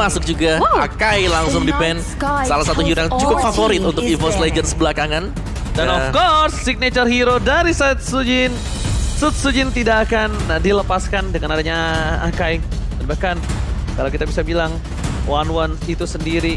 masuk juga. Wow. Akai langsung di ban. Salah satu hero yang cukup favorit untuk EVOS Legends belakangan. Dan Nah, of course, signature hero dari Setsujin. Setsujin tidak akan dilepaskan dengan adanya Akai. Dan bahkan, kalau kita bisa bilang, One One itu sendiri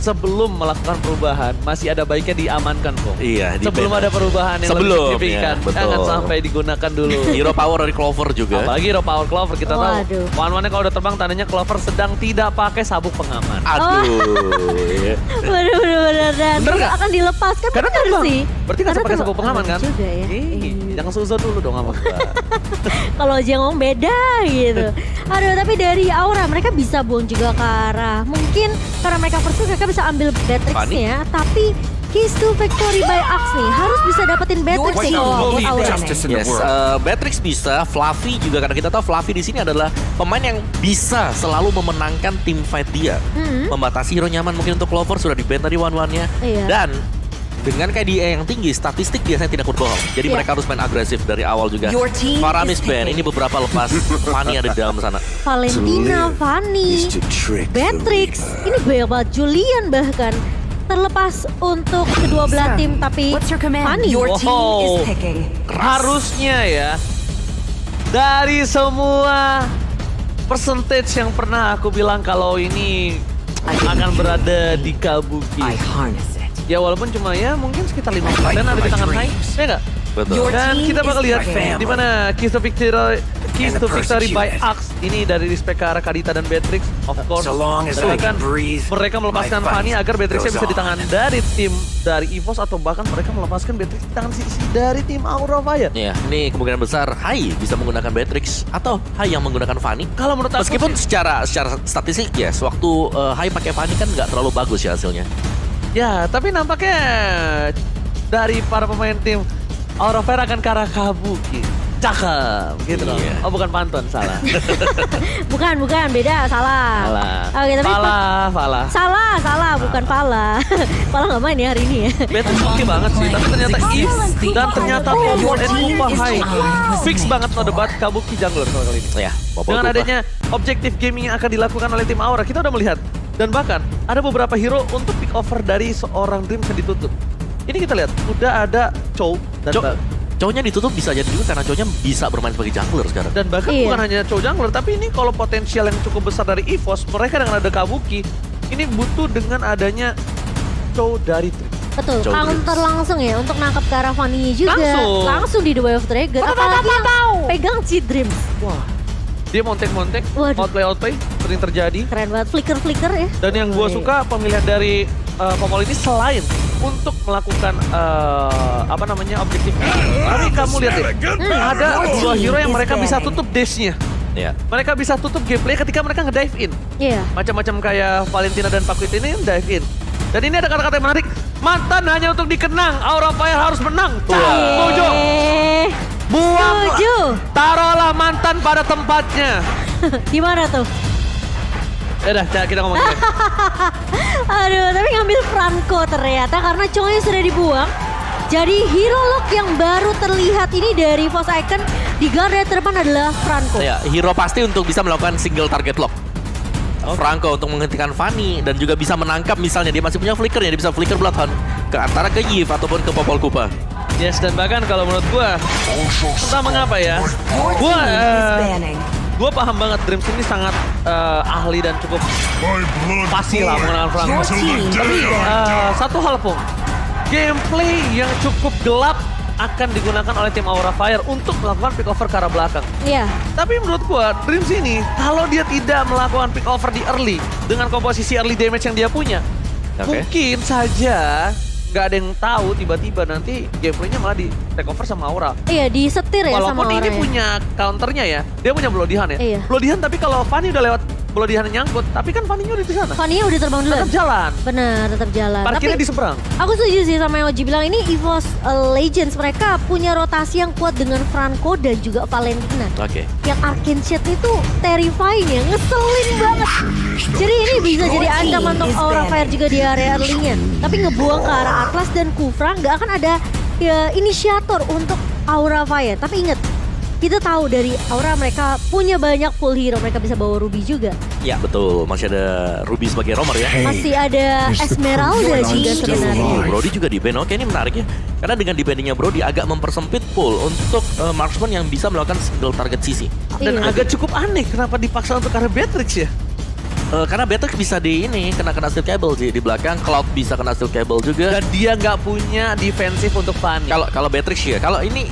sebelum melakukan perubahan, masih ada baiknya diamankan kok. Iya, di Sebelum ada perubahan yang Sebelum, lebih signifikan. ya, betul. Jangan sampai digunakan dulu. Hero power dari Clover juga. Apalagi hero power Clover, kita Waduh. tahu. One One kalau udah terbang, tandanya Clover sedang tidak pakai sabuk pengaman. Aduh. iya. Bener bener nggak? akan dilepaskan Karena bener terbang. sih. Berarti Karena pakai sabuk pengaman kan? Juga ya. Iya. jangan suzon dulu dong sama. Kalau aja ngomong beda gitu. Aduh tapi dari aura mereka bisa buang juga ke arah. Mungkin karena mereka versus mereka bisa ambil Beatrix-nya. Tapi Keys to Victory by Axe nih harus bisa dapetin Beatrix nih in the Yes, uh, Beatrix bisa, Fluffy juga karena kita tahu Fluffy di sini adalah pemain yang bisa selalu memenangkan tim fight dia. Hmm. Membatasi hero nyaman mungkin untuk Clover sudah di ban tadi one-one-nya. Iya. Dan dengan KDA yang tinggi, statistik biasanya tidak berbohong. Jadi Iya. mereka harus main agresif dari awal juga. Faramis picking. ini beberapa lepas Fanny ada di dalam sana. Valentina, Fanny, Beatrix, ini banyak banget. Julian bahkan terlepas untuk kedua belah tim tapi? Fanny. Your team Wow. is picking. Harusnya ya dari semua percentage yang pernah aku bilang kalau ini akan berada di Kabuki. Ya walaupun cuma ya mungkin sekitar 5% ada di tangan Hai. Ya enggak? Betul. Dan kita bakal lihat di mana Keys to Victory Keys to Victory by. Axe ini dari respect ke arah Kadita dan Beatrix of course. So long as breathe, mereka melepaskan Fanny agar Beatrixnya bisa di tangan dari tim dari EVOS atau bahkan mereka melepaskan Beatrix di tangan sisi dari tim Aura Fire. Ya, ini kemungkinan besar Hai bisa menggunakan Beatrix atau Hai yang menggunakan Fanny. Kalau menurut aku Meskipun sih- secara secara statistik ya, waktu uh, Hai pakai Fanny kan nggak terlalu bagus ya hasilnya. Ya, tapi nampaknya dari para pemain tim Aura Fire akan ke arah Kabuki. Cakep, gitu loh. Iya. Oh bukan pantun, salah. Bukan, bukan, beda, salah. salah. Oke, tapi Salah, salah. salah, salah, bukan Pala. Pala nggak main ya hari ini ya. Beatrix oke banget sih, tapi ternyata Eve dan ternyata Popol and Kupa High. Fix banget no debat Kabuki Jungler kalau kali ini. Ya, Dengan adanya objektif gaming yang akan dilakukan oleh tim Aura, kita udah melihat. Dan bahkan ada beberapa hero untuk pick over dari seorang Dreams yang ditutup. Ini kita lihat, udah ada Chow dan ba- Cowoknya ditutup bisa jadi juga karena cowoknya bisa bermain sebagai jungler sekarang. dan bahkan Iya. bukan hanya Chow Jungler, tapi ini kalau potensial yang cukup besar dari EVOS, mereka dengan ada Kabuki, ini butuh dengan adanya Chow dari Dreams. Betul, counter langsung ya untuk nangkap ke arah Fanny juga. Langsung. Langsung di The Way of Dragon. Patau, Apalagi yang pegang Cheat Dreams. Wah, dia montek-montek, Waduh. outplay outplay sering terjadi. Keren banget, flicker-flicker ya. Dan yang gue suka pemilihan dari uh, Popol ini selain untuk melakukan uh, apa namanya objektif, tapi kamu lihat deh, ada dua hero yang mereka bisa tutup dash-nya. Ya. Mereka bisa tutup gameplay ketika mereka nge-dive in. Iya. Macam-macam kayak Valentina dan Pakuit ini dive in. Dan ini ada kata-kata yang menarik. Mantan hanya untuk dikenang, Aura Fire harus menang. Setuju. Buang. Taruhlah mantan pada tempatnya. Gimana tuh? Ya udah, kita ngomong gitu. Aduh, tapi ngambil Franco ternyata karena cowoknya sudah dibuang. Jadi hero lock yang baru terlihat ini dari Force Icon di garda terdepan adalah Franco. Ya, hero pasti untuk bisa melakukan single target lock. Franco untuk menghentikan Fanny dan juga bisa menangkap misalnya dia masih punya flicker ya dia bisa flicker Bloodhound ke antara ke Yves ataupun ke Popol Kupa. Yes, dan bahkan kalau menurut gua, entah mengapa ya, gua team gua paham banget Dreams ini sangat eh, ahli dan cukup pasti lah. Your team Tapi eh, satu hal pun, gameplay yang cukup gelap akan digunakan oleh tim Aura Fire untuk melakukan pick over ke arah belakang. Iya. Tapi menurut gua Dreams ini kalau dia tidak melakukan pick over di early dengan komposisi early damage yang dia punya, Oke. mungkin saja nggak ada yang tahu tiba-tiba nanti gameplaynya malah di take over sama Aura. Iya, disetir ya sama Walaupun ini ya. punya counternya ya, dia punya Bloodihan ya. Iya. Bloodihan tapi kalau Fanny udah lewat Bloodihan nyangkut, tapi kan Fanny-nya udah di sana. Fanny udah terbang duluan. Tetap jalan. Benar, tetap jalan. Parkirnya Tapi di seberang. aku setuju sih sama yang Oji bilang ini EVOS uh, Legends mereka punya rotasi yang kuat dengan Franco dan juga Valentina. Oke. Yang Arcane Shot itu terrifying ya, ngeselin banget. Jadi ini bisa jadi ancaman untuk Aura Fire juga di area early-nya. Tapi ngebuang ke arah Atlas dan Kufra nggak akan ada ya, inisiator untuk Aura Fire. Tapi ingat, kita tahu dari Aura mereka punya banyak full hero, mereka bisa bawa Ruby juga. Ya betul, masih ada Ruby sebagai romer ya. Masih ada Esmeralda juga sebenarnya. Brody juga di ban. Oke ini menarik ya. Karena dengan di bandingnya Brody agak mempersempit pool untuk uh, marksman yang bisa melakukan single target sisi. Dan Iya. agak cukup aneh kenapa dipaksa untuk arah Beatrix ya. Uh, karena Beatrix bisa di ini kena kena steel cable sih di belakang. Cloud bisa kena steel cable juga. Dan dia nggak punya defensif untuk Fanny. Kalau kalau Beatrix ya, kalau ini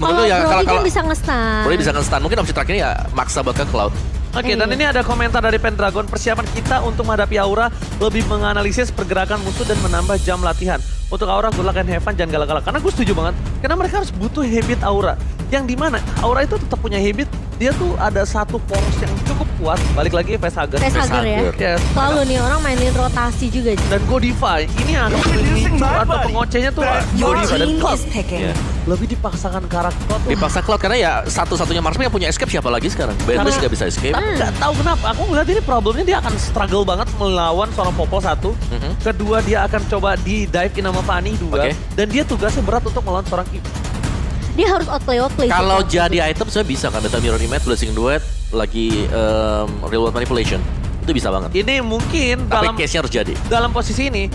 Kalau menurut ya kalau kan kalau bisa nge-stun. Brody bisa nge-stun. Mungkin opsi terakhirnya ya maksa buat ke Cloud. Oke, dan Iya. ini ada komentar dari Pendragon. Persiapan kita untuk menghadapi Aura lebih menganalisis pergerakan musuh dan menambah jam latihan. Untuk Aura, good luck and have fun, jangan galak-galak. Karena gue setuju banget. Karena mereka harus butuh habit Aura. Yang di mana Aura itu tetap punya habit. Dia tuh ada satu poros yang cukup kuat. Balik lagi Facehugger. Facehugger ya. Facehugger. Yes. Selalu nih orang mainin rotasi juga. Dan Godify, ini yang akan memicu atau pengocehnya tuh Godify dan Cloud. Iya. Lebih dipaksakan karakter Cloud. Dipaksa Cloud karena ya satu-satunya marksman yang punya escape siapa lagi sekarang? Karena- nggak bisa escape. Tapi nggak tahu kenapa. Aku ngeliat ini problemnya dia akan struggle banget melawan seorang Popol satu. Mhm. Kedua dia akan coba di dive in sama Fanny dua. Dan dia tugasnya berat untuk melawan seorang Eve. Dia harus outplay outplay. Kalau jadi item sebenarnya bisa kan Data Mirror Image, Blessing Duet, lagi um, Real World Manipulation. Itu bisa banget. Ini mungkin Tapi dalam case-nya harus jadi. dalam posisi ini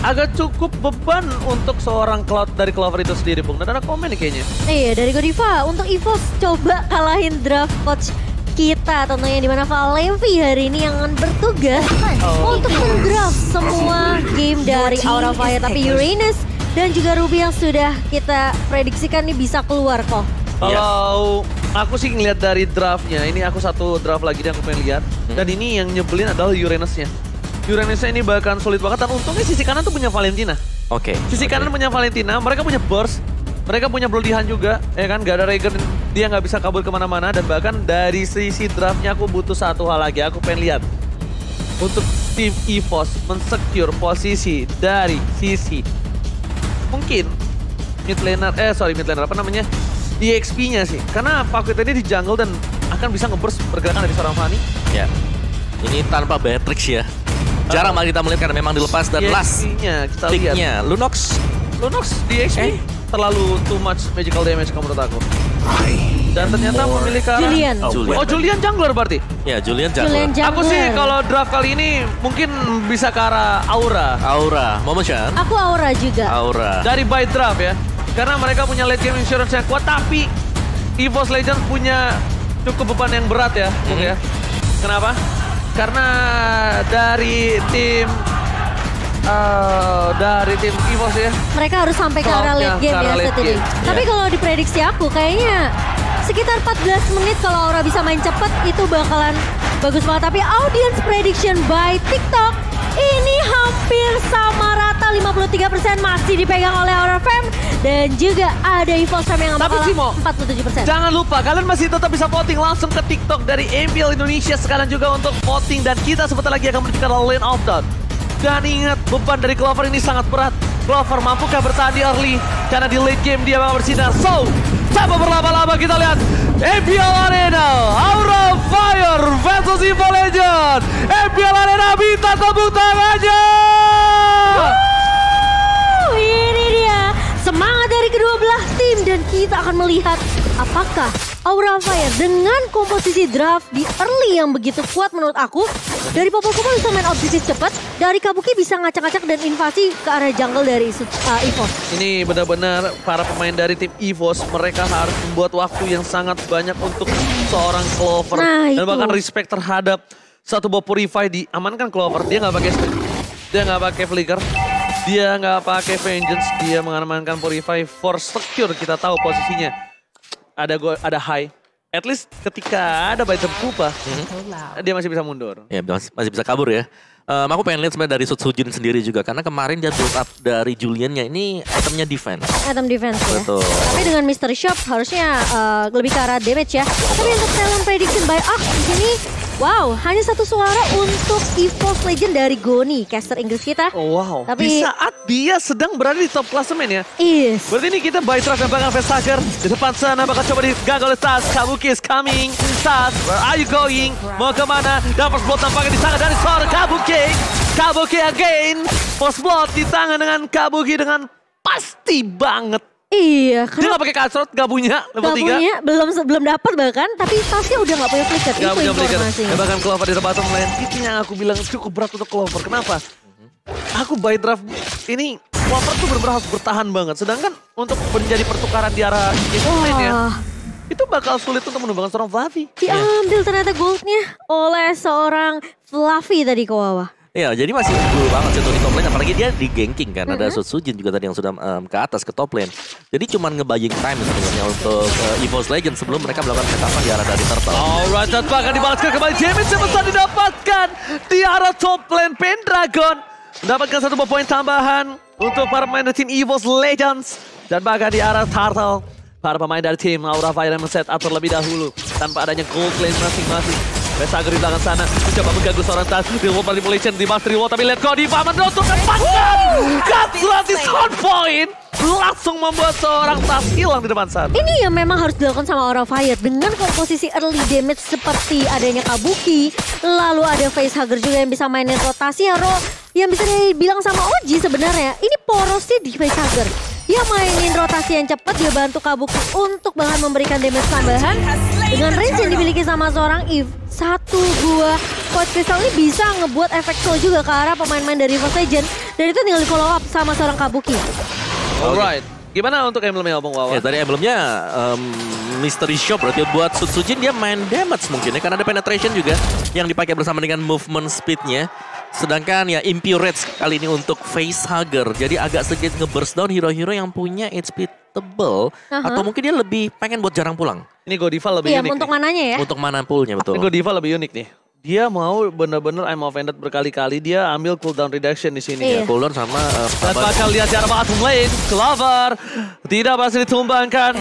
agak cukup beban untuk seorang Cloud dari Clover itu sendiri, Bung. Dan ada komen nih kayaknya. Iya dari Godiva untuk EVOS coba kalahin draft coach kita tentunya di mana Valenvi hari ini yang akan bertugas untuk mendraft semua game dari Aura Fire tapi Uranus dan juga Ruby yang sudah kita prediksikan nih bisa keluar kok. Iya. Kalau aku sih ngeliat dari draftnya, ini aku satu draft lagi yang aku pengen lihat. Hmm. Dan ini yang nyebelin adalah Uranusnya. Uranusnya ini bahkan sulit banget dan untungnya sisi kanan tuh punya Valentina. Oke. Sisi oke. kanan punya Valentina, mereka punya burst, mereka punya Blodihan juga, ya kan? Gak ada Regen, dia nggak bisa kabur ke mana-mana dan bahkan dari sisi draftnya aku butuh satu hal lagi, aku pengen lihat untuk tim EVOS mensecure posisi dari sisi mungkin mid laner, eh sorry mid laner apa namanya EXP-nya sih, karena Pakuit ini di jungle dan akan bisa ngeburst pergerakan dari seorang Fanny. Ya. Ini tanpa Beatrix ya. Jarang banget kita melihat karena memang dilepas dan last EXP-nya kita lihat. Lunox. Lunox di XP Eh? Terlalu too much magical damage kalau menurut aku. Dan ternyata memilih ke arah... Julian. Oh, Julian. Oh Julian jungler berarti? Ya Julian Julian Jungler. Aku sih Jungler. kalau draft kali ini mungkin bisa ke arah Aura. Aura, Momoshan. Aku Aura juga. Aura. Dari by draft ya. Karena mereka punya late game insurance yang kuat tapi EVOS Legends punya cukup beban yang berat ya. Bung, Mhm. ya. Kenapa? Karena dari tim eh, dari tim EVOS ya. Mereka harus sampai ke arah late game ya late saat ini. game. Tapi Iya. kalau diprediksi aku kayaknya sekitar 14 menit kalau Aura bisa main cepet itu bakalan bagus banget. Tapi audience prediction by TikTok ini hampir sama rata 53% masih dipegang oleh Aura Fam dan juga ada EVOS Fam yang Tapi Cimo, 47%. Jangan lupa kalian masih tetap bisa voting langsung ke TikTok dari MPL Indonesia sekalian juga untuk voting dan kita sebentar lagi akan menuju ke lane of down. Dan ingat beban dari Clover ini sangat berat. Clover mampukah bertahan di early karena di late game dia bakal bersinar. So, tanpa berlama-lama kita lihat MPL Arena Aura Fire versus Evil Legend. MPL Arena minta tepuk tangannya. Oh, ini dia semangat dari kedua belah tim dan kita akan melihat apakah Aura Fire dengan komposisi draft di early yang begitu kuat menurut aku dari Popol bisa main objektif cepat dari Kabuki bisa ngacak-ngacak dan invasi ke arah jungle dari uh, EVOS. Ini benar-benar para pemain dari tim EVOS mereka harus membuat waktu yang sangat banyak untuk seorang Clover Nah, dan itu. bahkan respect terhadap satu bot Purify diamankan Clover. Dia nggak pakai dia nggak pakai flicker, dia nggak pakai vengeance, dia mengamankan Purify for secure. Kita tahu posisinya ada go, ada high. At least ketika ada Baitem Pupa, dia masih bisa mundur. Ya masih, masih bisa kabur ya. Em, aku pengen lihat sebenarnya dari Sud Sujin sendiri juga karena kemarin dia build up dari Juliannya ini itemnya defense. Item defense ya. Betul. Tapi dengan Mr. Shop harusnya uh, lebih ke arah damage ya. Tapi untuk talent prediction by Axe di sini, wow, hanya satu suara untuk EVOS Legend dari Goni, caster Inggris kita. Oh wow, Tapi- di saat dia sedang berada di top klasemen ya. Is. Berarti ini kita by trust dan bakal Vestager Di depan sana bakal coba digagal oleh Tas Kabuki is coming Tas, where are you going? Mau ke mana? Dan first blood tampaknya di tangan dari seorang Kabuki Kabuki again First blood di tangan dengan Kabuki dengan pasti banget Iya, Dia karena nggak pakai kasrot, nggak punya level Gak 3. punya, belum belum dapat bahkan, tapi tasnya udah gak punya flicker. Gak punya flicker. Ya, bahkan Clover di bottom lane. Itu yang aku bilang cukup berat untuk Clover. Kenapa? Aku by draft ini Clover tuh benar-benar harus bertahan banget. Sedangkan untuk menjadi pertukaran di arah game lane ya. Itu bakal sulit untuk menumbangkan seorang Fluffy. diambil ternyata goldnya oleh seorang Fluffy tadi ke bawah. Ya, jadi masih dulu banget sih untuk di top lane, apalagi dia di ganking kan. Ada Sutsujin juga tadi yang sudah em, ke atas ke top lane. Jadi cuman ngebuying time sebenarnya untuk uh, EVOS Legends sebelum mereka melakukan setupan di arah dari Turtle. Alright, dan bahkan dibalaskan kembali James yang besar didapatkan di arah top lane Pendragon. Mendapatkan satu poin tambahan untuk para pemain dari tim EVOS Legends. Dan bahkan di arah Turtle. Para pemain dari tim Aura Fire yang men-set up terlebih dahulu. Tanpa adanya gold lane masing-masing. Besager di belakang sana. Mencoba mengganggu seorang tas. Reward manipulation di Master Reward tapi lihat kau Diva menutup lepaskan Gatsulatis hot point. Langsung membuat seorang tas hilang di depan sana. Ini yang memang harus dilakukan sama Aura Fire. Dengan komposisi early damage seperti adanya Kabuki, lalu ada facehugger juga yang bisa mainin rotasi ya Ro, yang bisa dibilang sama Oji sebenarnya. Ini porosnya di facehugger. Dia mainin rotasi yang cepat, dia bantu Kabuki untuk bahkan memberikan damage tambahan dengan range yang dimiliki sama seorang Eve. Satu buah Void Crystal ini bisa ngebuat efek slow juga ke arah pemain-pemain dari Force Legend dan itu tinggal di follow up sama seorang Kabuki. Alright Gimana untuk emblemnya Bang Wawa? Ya tadi emblemnya em, Mystery Shop berarti buat Sutsujin dia main damage mungkin ya karena ada penetration juga yang dipakai bersama dengan movement speednya. Sedangkan ya Impurage kali ini untuk facehugger jadi agak sedikit ngeburst down hero-hero yang punya HP tebel Aha. atau mungkin dia lebih pengen buat jarang pulang Ini Godiva lebih Iya, unik untuk nih. mananya ya. untuk mana poolnya betul. Ini Godiva lebih unik nih. Dia mau bener-bener I'm offended berkali-kali. Dia ambil cooldown reduction di sini. Iya. ya. Cooldown sama eh, Dan bakal lihat cara bottom lane. Clover. Tidak berhasil ditumbangkan.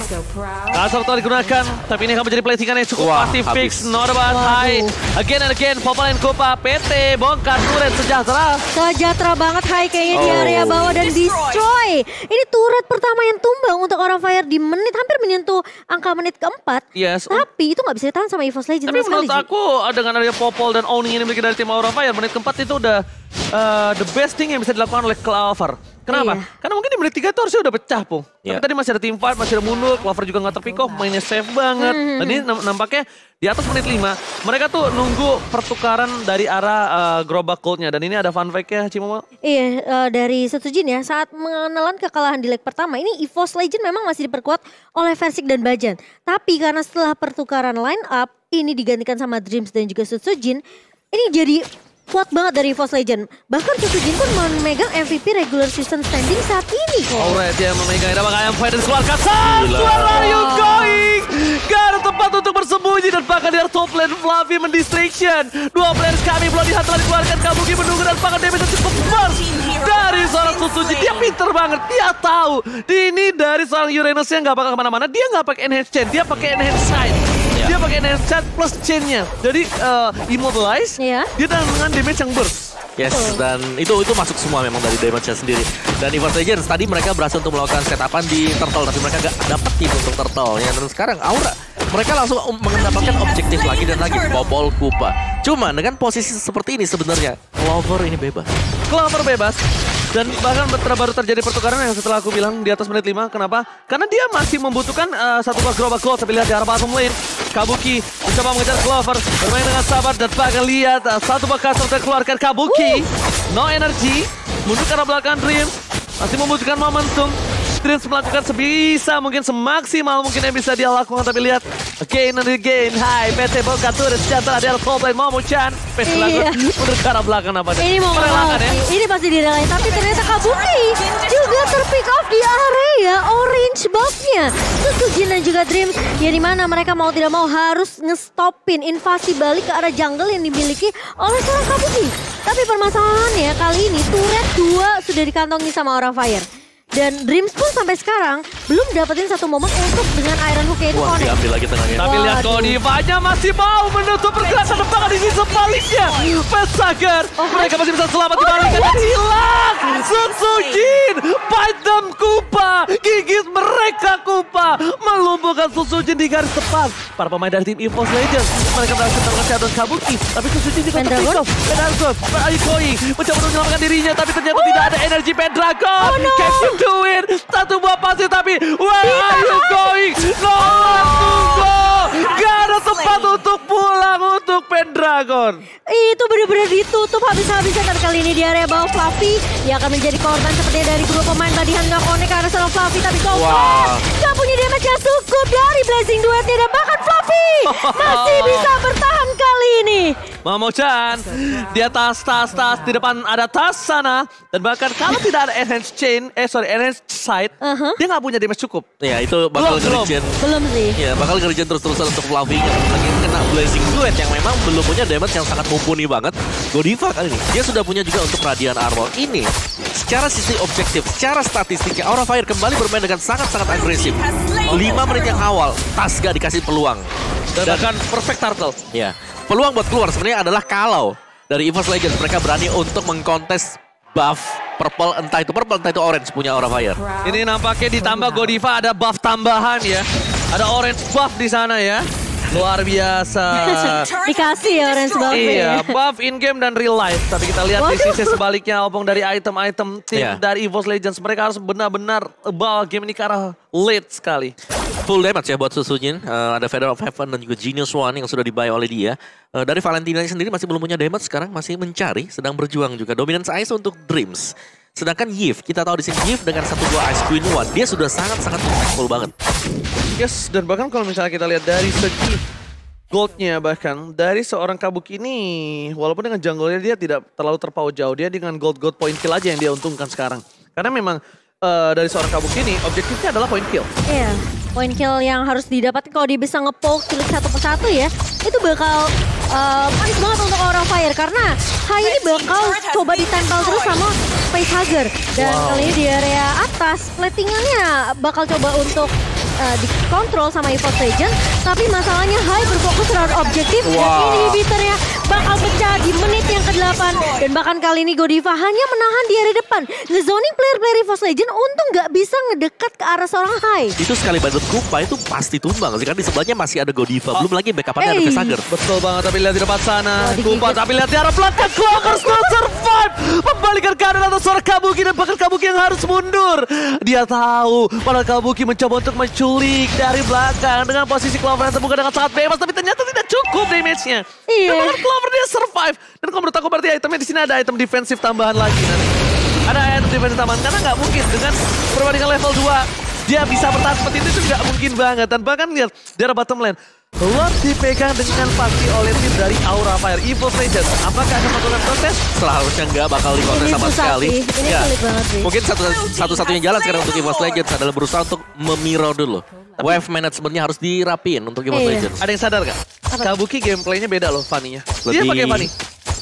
Kasar telah digunakan. Tapi ini akan menjadi platingan yang cukup Wah, pasti fix. About high. Again and again. Popaline Kupa. PT. Bongkar. Turret sejahtera. Sejahtera banget Hai kayaknya di Oh. area bawah dan destroy. Ini turret pertama yang tumbang untuk orang fire di menit hampir menyentuh angka menit keempat. Yes. Tapi itu nggak bisa ditahan sama EVOS Legends Tapi menurut aku dengan adanya Popol dan Owning ini memiliki dari tim Aura Fire menit keempat itu udah uh, the best thing yang bisa dilakukan oleh Clover. Kenapa? Iya. Karena mungkin di menit tiga itu harusnya udah pecah, Pung. Iya. Tapi tadi masih ada tim fight, masih ada mundur, Clover juga nggak terpick off, mainnya safe banget. Hmm, Dan ini nam- nampaknya di atas menit lima, mereka tuh nunggu pertukaran dari arah uh, gerobak goldnya. Dan ini ada fun fact-nya, Cimomo. Iya eh, dari Setsujin ya saat menelan kekalahan di leg pertama ini EVOS Legend memang masih diperkuat oleh Versik dan Bajan. Tapi karena setelah pertukaran line up ini digantikan sama Dreams dan juga Setsujin ini jadi kuat banget dari EVOS Legend. Bahkan Setsujin pun memegang MVP regular season standing saat ini kok. Alright, dia memegang bakal yang fight dan keluarkan Sans, Gila. where are you going? Gak ada tempat untuk bersembunyi dan bahkan di top lane Fluffy mendistraction. Dua players kami belum lihat telah dikeluarkan Kabuki menunggu dan bahkan damage yang cukup burst dari seorang Susuji. Dia pinter banget, dia tahu. Ini dari seorang Uranus yang gak bakal ke mana-mana. Dia gak pakai enhance chain, dia pakai enhance side. Pakai chain plus chainnya. Jadi uh, immortalize, Iya. dia dengan damage yang burst. Yes, dan itu itu masuk semua memang dari damage-nya sendiri. Dan EVOS Legends tadi mereka berhasil untuk melakukan setapan di Turtle, tapi mereka gak dapet tim untuk Turtle. Ya, dan sekarang Aura, mereka langsung um- mendapatkan objektif lagi dan lagi, Popol Kupa. Cuma dengan posisi seperti ini sebenarnya, Clover ini bebas. Clover bebas. Dan bahkan ter- baru terjadi pertukaran yang setelah aku bilang di atas menit 5. Kenapa? Karena dia masih membutuhkan uh, satu buah gerobak gold. Tapi lihat di arah bottom lane. Kabuki mencoba mengejar Clover. Bermain dengan sabar dan bahkan lihat uh, satu buah kasar terkeluarkan Kabuki. No energy. Mundur ke arah belakang Dreams. Masih membutuhkan momentum. Dreams melakukan sebisa mungkin semaksimal mungkin yang bisa dia lakukan. Tapi lihat again and again. Hai PT Turret sejahtera di arah top lane. Momo-chan. Pes Iya. Mundur ke arah belakang apa Ini mau Merelakan ya. Ini pasti direlain tapi ternyata Kabuki juga terpick off di area orange buff-nya. Setsujin dan juga Dreams ya di mana mereka mau tidak mau harus ngestopin invasi balik ke arah jungle yang dimiliki oleh seorang Kabuki. Tapi permasalahannya kali ini turret dua sudah dikantongi sama orang Fire. Dan Dreams pun sampai sekarang belum dapetin satu momen untuk dengan Iron Hook itu Wah, diambil lagi tengahnya. Tapi lihat. Kodivanya masih mau menutup pergerakan depan di sisi sebaliknya. Pesager, Oh, mereka masih bisa selamat Oh, dibalikkan my dan hilang. Sutsujin, bite them Kupa, gigit mereka Kupa, melumpuhkan menemukan Susujin di garis depan. Para pemain dari tim EVOS Legends. Mereka berhasil menemukan Shadow Kabuki. Tapi Susujin juga Pendragon? terpick off. Pendragon, Ayu going. Mencoba untuk menyelamatkan dirinya. Tapi ternyata tidak ada energi Pendragon. Oh, no. Do it? Satu buah pasti tapi where are you going? No, tunggu. Gak ada tempat untuk pulang untuk Pendragon. Itu benar-benar ditutup habis-habisan dan kali ini di area bawah Fluffy. Dia akan menjadi korban sepertinya dari kedua pemain tadi nggak connect ke arah sana Fluffy. Tapi Goku Wah. nggak punya damage yang cukup dari Blazing Duetnya dan bahkan Fluffy masih bisa bertahan kali ini. Mamo Chan di atas tas tas di depan ada tas sana dan bahkan kalau tidak ada enhance chain eh sorry enhance side Uh-huh. dia nggak punya damage cukup. Ya itu bakal Belum, belum. Belum sih. Ya bakal ngerjen terus-terusan untuk Fluffy. Lagi kena Blazing Duet yang memang belum punya damage yang sangat mumpuni banget. Godiva kali ini. Dia sudah punya juga untuk Radiant Armor. Ini secara sisi objektif, secara statistiknya Aura Fire kembali bermain dengan sangat-sangat agresif. 5 menit yang awal, Tas gak dikasih peluang. Dan, bahkan perfect turtle. Ya, peluang buat keluar sebenarnya adalah kalau dari EVOS Legends mereka berani untuk mengkontes buff purple entah itu purple entah itu orange punya Aura Fire. Ini nampaknya ditambah Godiva ada buff tambahan ya. Ada orange buff di sana ya. Luar biasa. Dikasih ya Orange Buff Iya, ya. buff in game dan real life. Tapi kita lihat di Waduh. sisi sebaliknya opung dari item-item tim Iya. dari EVOS Legends. Mereka harus benar-benar bawa game ini ke arah late sekali. Full damage ya buat Susujin. Eh, ada Feather of Heaven dan juga Genius One yang sudah dibuy oleh dia. Eh, dari Valentina sendiri masih belum punya damage sekarang masih mencari, sedang berjuang juga. Dominance Ice untuk Dreams. Sedangkan Yif, kita tahu di sini Yif dengan satu buah Ice Queen One, dia sudah sangat-sangat impactful banget. Yes, dan bahkan kalau misalnya kita lihat dari segi goldnya bahkan dari seorang Kabuki ini walaupun dengan jungle-nya dia tidak terlalu terpaut jauh dia dengan gold gold point kill aja yang dia untungkan sekarang. Karena memang eh, dari seorang Kabuki ini objektifnya adalah point kill. Iya, point kill yang harus didapatkan kalau dia bisa ngepoke cilik satu persatu ya, itu bakal uh, manis banget untuk orang fire. Karena Hai ini bakal coba ditempel terus sama facehugger dan kali ini di area atas platingannya bakal coba untuk uh, dikontrol sama EVOS Legend tapi masalahnya Hai berfokus terhadap objektif dan Wow. inhibitornya bakal pecah di menit yang ke-8 dan bahkan kali ini Godiva hanya menahan di area depan. Ngezoning player-player EVOS Legend untung nggak bisa ngedekat ke arah seorang Hai. Itu sekali banget Kupa itu pasti tumbang sih kan di sebelahnya masih ada Godiva, belum lagi backupannya ada Hey. Vesager. betul banget tapi lihat di depan sana. Digigit. Kupa tapi lihat di arah belakang. Clockers not survive. Membalikan keadaan atas seorang Kabuki dan bahkan Kabuki yang harus mundur. Dia tahu padahal Kabuki mencoba untuk menculik dari belakang dengan posisi Clover yang terbuka dengan sangat bebas tapi ternyata tidak cukup damage-nya. Iya. dan Clover dia survive dan kalau menurut aku berarti itemnya di sini ada item defensif tambahan lagi nanti ada item defensif tambahan karena nggak mungkin dengan perbandingan level 2 dia bisa bertahan seperti itu nggak mungkin banget dan bahkan lihat di arah bottom lane Lord dipegang dengan pasti oleh tim dari Aura Fire Evil Legends. Apakah akan melakukan proses? Seharusnya nggak bakal dikontes sama sekali. sih, ini Ya. banget sih. Mungkin satu satu-satunya jalan sekarang untuk EVOS Legends adalah berusaha untuk memirror dulu. Wave managementnya harus dirapin untuk EVOS Iya. Legends. Ada yang sadar gak? Kabuki gameplaynya beda loh Fanny-nya. Dia Lebih- pakai Fanny.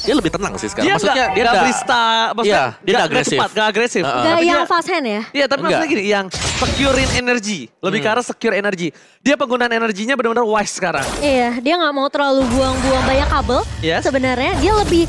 Dia lebih tenang sih sekarang. Dia maksudnya nggak dia nggak nggak- berista, maksudnya Iya, dia nggak nggak agresif. cepat, nggak agresif. Uh-uh. Gak Tapi yang dia- fast hand ya Iya, tapi maksudnya Enggak. gini, yang securein energi, lebih ke arah secure energi. Dia penggunaan energinya benar-benar wise sekarang. Iya, dia nggak mau terlalu buang-buang banyak kabel. Yes. Sebenarnya dia lebih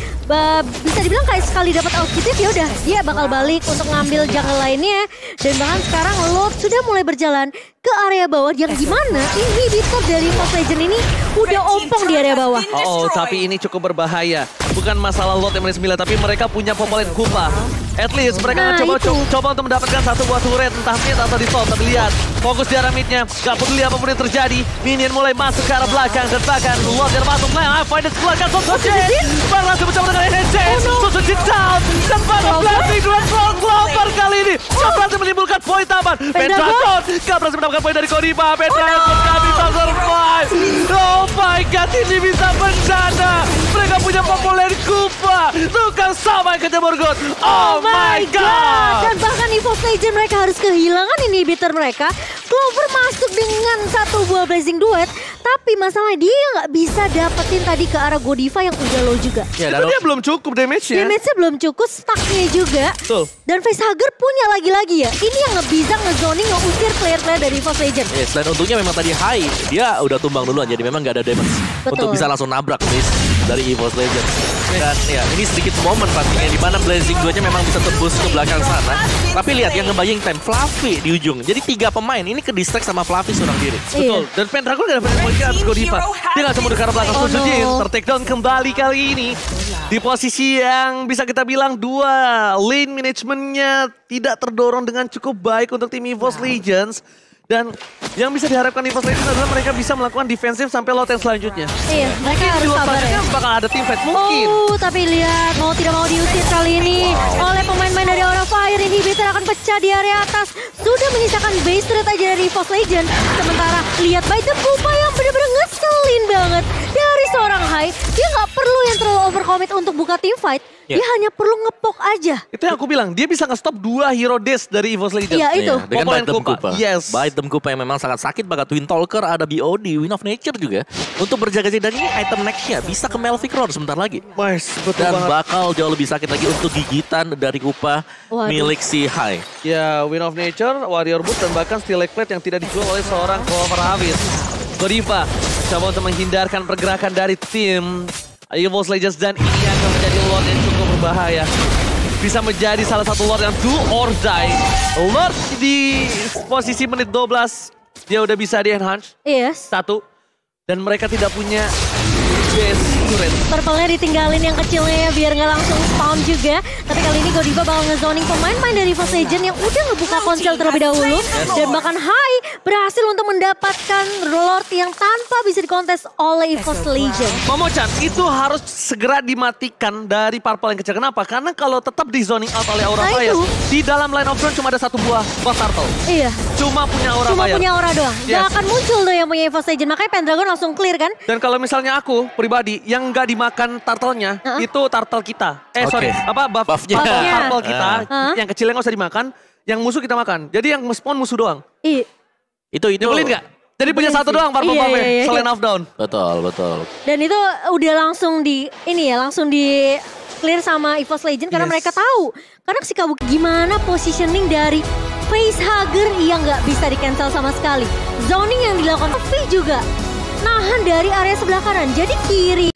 bisa dibilang kayak sekali dapat objektif ya udah dia bakal balik untuk ngambil jungle lainnya. Dan bahkan sekarang Lord sudah mulai berjalan ke area bawah yang gimana inhibitor dari Fox Legend ini udah ompong di area bawah. Oh, tapi ini cukup berbahaya. Bukan masalah lot MN9, tapi mereka punya Popolet Kupa. At least mereka Nah, akan coba, itu. coba untuk mendapatkan satu buah turret, entah mid atau di top. Tapi lihat, fokus di arah midnya. Gak peduli apa pun yang terjadi. Minion mulai masuk ke arah belakang. Dan bahkan lot yang masuk lane. I find it belakang. Sosojin. Berhasil mencoba dengan NHC. Oh, no. Sosojin down. Dan Clover. blessing dua Clover kali ini. Gak berhasil menimbulkan poin tambahan. Pendragon. Pendragon. Gak berhasil mendapatkan poin dari Kodiba. Pendragon gak bisa survive. Oh my god, ini bisa bencana. Mereka punya populer Kupa. Tukang sama ke Morgoth. Oh, my god. Dan bahkan EVOS Legend mereka harus kehilangan inhibitor mereka. Clover masuk dengan satu buah Blazing Duet. Tapi masalahnya dia nggak bisa dapetin tadi ke arah Godiva yang udah low juga. Ya, Itu dan dia belum cukup damage-nya. Damage-nya belum cukup, stuck-nya juga. Betul. Dan facehugger punya lagi-lagi ya. Ini yang bisa ngezoning, ngeusir player-player dari EVOS Legend. Yes, dan untungnya memang tadi high, dia udah tumbang duluan jadi memang nggak ada damage Betul. untuk bisa langsung nabrak. Miss. Dari EVOS Legends. Dan ya ini sedikit momen pastinya di mana Blazing 2-nya memang bisa tembus ke belakang sana. Tapi lihat yang ngebayang time Fluffy di ujung. Jadi tiga pemain ini ke distract sama Fluffy seorang diri. Betul. Dan Pendragon gak dapat poin harus Godiva. Dia gak ke arah belakang. Oh, no. tertake down kembali kali ini. Di posisi yang bisa kita bilang dua. Lane managementnya tidak terdorong dengan cukup baik untuk tim EVOS Legends. Dan yang bisa diharapkan EVOS Legends adalah mereka bisa melakukan defensif sampai lot yang selanjutnya. Iya, mereka harus Di lot sabar ya. selanjutnya bakal ada tim fight mungkin. Oh, tapi lihat mau tidak mau diusir kali ini oleh pemain-pemain dari Aura Fire Inhibitor akan pecah di area atas. Sudah menyisakan base rate aja dari Force Legend. Sementara lihat by the Pupa yang benar-benar ngeselin banget seorang Hai. Dia nggak perlu yang terlalu overcommit untuk buka team fight. Ya. Dia hanya perlu ngepok aja. Itu yang aku bilang, dia bisa nge-stop dua hero dash dari EVOS Legends. Iya, itu. Iya, dengan Bite Them Kupa. Kupa. Yes. Bite Them Kupa yang memang sangat sakit banget. Twin Talker, ada BOD, Win of Nature juga. Untuk berjaga-jaga dan ini item next-nya bisa ke Melvic Roar sebentar lagi. Mas, betul Dan banget. bakal jauh lebih sakit lagi untuk gigitan dari Kupa Waduh. milik si Hai. Ya, Win of Nature, Warrior Boot, dan bahkan Steel Plate yang tidak dijual oleh seorang Clover Havis. Godiva coba untuk menghindarkan pergerakan dari tim EVOS Legends dan ini akan menjadi Lord yang cukup berbahaya. Bisa menjadi salah satu Lord yang do or die. Lord di posisi menit 12, dia udah bisa di enhance, Yes. satu. Dan mereka tidak punya base turret. Purple-nya ditinggalin yang kecilnya ya biar nggak langsung spawn juga. Tapi kali ini Godiva bakal ngezoning pemain-pemain dari Force Legend yang udah ngebuka konsel terlebih dahulu. Dan bahkan Hai berhasil untuk mendapatkan Lord yang tanpa bisa dikontes oleh Force Legend. Momo-chan, itu harus segera dimatikan dari Purple yang kecil. Kenapa? Karena kalau tetap di zoning out oleh Aura Nah, Fire, di dalam line of zone cuma ada satu buah Boss Turtle. Iya, Cuma punya Aura cuma Fire. punya aura doang. Gak Yes. akan muncul tuh yang punya Force Legend. Makanya Pendragon langsung clear kan? Dan kalau misalnya aku pribadi yang nggak dimakan turtle-nya, Heeh. itu turtle kita. Eh Oke. sorry, apa buff, Buff-nya. turtle, kita, Heeh. yang kecilnya nggak usah dimakan, yang musuh kita makan. Jadi yang nge-spawn musuh doang. Iya. Itu itu. Nyebelin nggak? Jadi punya satu sih. doang purple Iya, buff-nya, iya, iya. selain half down. Betul, betul. Dan itu udah langsung di ini ya, langsung di clear sama EVOS Legend karena Yes. mereka tahu. Karena si kabuk gimana positioning dari facehugger yang nggak bisa di cancel sama sekali. Zoning yang dilakukan V juga nahan dari area sebelah kanan. Jadi kiri